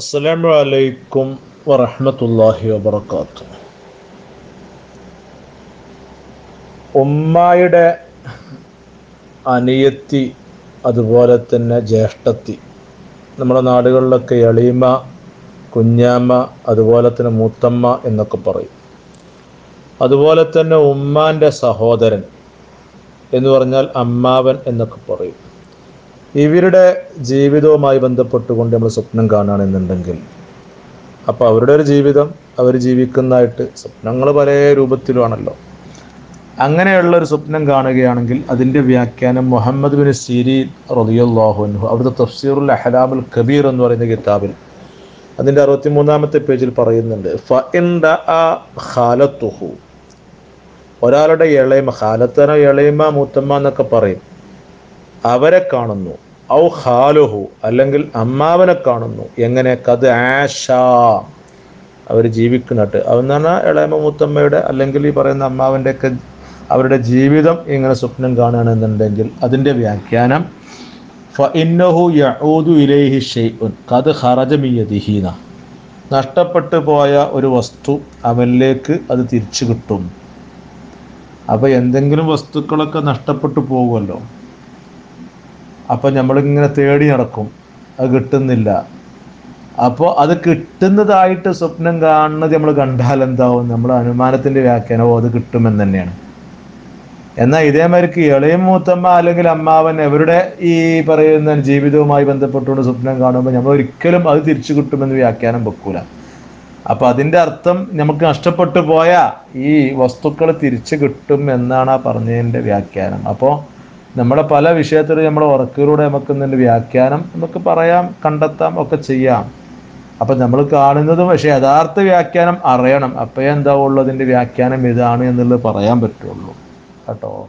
അസ്സലാമു അലൈക്കും വറഹ്മത്തുള്ളാഹി വബറകാത്തു. ഉമ്മായുടെ അനിയത്തി അതുപോലെ തന്നെ ജ്യേഷ്ഠത്തി. നമ്മുടെ നാടുകളിലൊക്കെ എളീമ കുഞ്ഞാമ്മ അതുപോലെ തന്നെ മൂത്തമ്മ എന്നൊക്കെ പറയും. അതുപോലെ തന്നെ ഉമ്മാന്റെ സഹോദരൻ എന്ന് പറഞ്ഞാൽ അമ്മാവൻ എന്നൊക്കെ പറയും. ഇവരുടെ ജീവിതവുമായി ബന്ധപ്പെട്ടുകൊണ്ട് നമ്മൾ സ്വപ്നം കാണുകയാണെന്നുണ്ടെങ്കിൽ അപ്പോൾ അവരുടെ ഒരു ജീവിതം അവർ ജീവിക്കുന്നതായിട്ട് സ്വപ്നങ്ങൾ പല രൂപത്തിലുമാണല്ലോ. അങ്ങനെയുള്ള ഒരു സ്വപ്നം കാണുകയാണെങ്കിൽ അതിന്റെ വ്യാഖ്യാനം മുഹമ്മദ് ബിൻ സീരീൻ റളിയല്ലാഹുൻഹു അവിടുത്തെ തഫ്സീറുൽ അഹലാമുൽ കബീർ എന്ന് പറയുന്ന കിതാബിൽ അതിന്റെ അറുപത്തി മൂന്നാമത്തെ പേജിൽ പറയുന്നുണ്ട് ഖാലത്തുഹു ഒരാളുടെ ഇളയമ ഖാലത്തന ഇളയമ മൂത്തമ്മ എന്നൊക്കെ പറയും അവരെ കാണുന്നു. ഔ ഹാലുഹു അല്ലെങ്കിൽ അമ്മാവനെ കാണുന്നു. എങ്ങനെ? കത് ആഷ അവർ ജീവിക്കുന്നിട്ട് അതെന്ന് പറഞ്ഞാൽ ഇളയമ മുത്തമ്മയുടെ അല്ലെങ്കിൽ ഈ പറയുന്ന അമ്മാവന്റെ ഒക്കെ അവരുടെ ജീവിതം ഇങ്ങനെ സ്വപ്നം കാണുകയാണെന്നുണ്ടെങ്കിൽ അതിന്റെ വ്യാഖ്യാനം ഫഇന്നഹു ഇന്നഹു യഊദു ഇലൈഹി ഷെയ്ഉൻ കത് ഹറജമിയദിഹീന നഷ്ടപ്പെട്ടു പോയ ഒരു വസ്തു അവനിലേക്ക് അത് തിരിച്ചു കിട്ടും. അപ്പോൾ എന്തെങ്കിലും വസ്തുക്കളൊക്കെ നഷ്ടപ്പെട്ടു പോകുമല്ലോ. അപ്പോൾ നമ്മളിങ്ങനെ തേടി നടക്കും. അത് കിട്ടുന്നില്ല. അപ്പോൾ അത് കിട്ടുന്നതായിട്ട് സ്വപ്നം കാണുന്നത് നമ്മൾ കണ്ടാൽ എന്താവും? നമ്മൾ അനുമാനത്തിന്റെ വ്യാഖ്യാനമോ അത് കിട്ടുമെന്ന് തന്നെയാണ്. എന്നാൽ ഇതേമാതിരിക്ക് ഇളയ മൂത്തമ്മ അല്ലെങ്കിൽ അമ്മാവൻ അവരുടെ ഈ പറയുന്ന ജീവിതവുമായി ബന്ധപ്പെട്ടുകൊണ്ട് സ്വപ്നം കാണുമ്പോൾ നമ്മൾ ഒരിക്കലും അത് തിരിച്ചു കിട്ടുമെന്ന് വ്യാഖ്യാനം വെക്കൂല. അപ്പൊ അതിന്റെ അർത്ഥം നമുക്ക് നഷ്ടപ്പെട്ടു പോയ ഈ വസ്തുക്കൾ തിരിച്ചു കിട്ടും എന്നാണ് ആ പറഞ്ഞതിന്റെ വ്യാഖ്യാനം. അപ്പോൾ നമ്മുടെ പല വിഷയത്തിലും നമ്മുടെ ഉറക്കിലൂടെ നമുക്ക് ഇതിന്റെ വ്യാഖ്യാനം നമുക്ക് പറയാം കണ്ടെത്താം ഒക്കെ ചെയ്യാം. അപ്പൊ നമ്മൾ കാണുന്നതും പക്ഷേ യഥാർത്ഥ വ്യാഖ്യാനം അറിയണം. അപ്പോഴേ എന്താവുള്ളൂ അതിന്റെ വ്യാഖ്യാനം ഇതാണ് എന്നുള്ളത് പറയാൻ പറ്റുള്ളൂ. കേട്ടോ?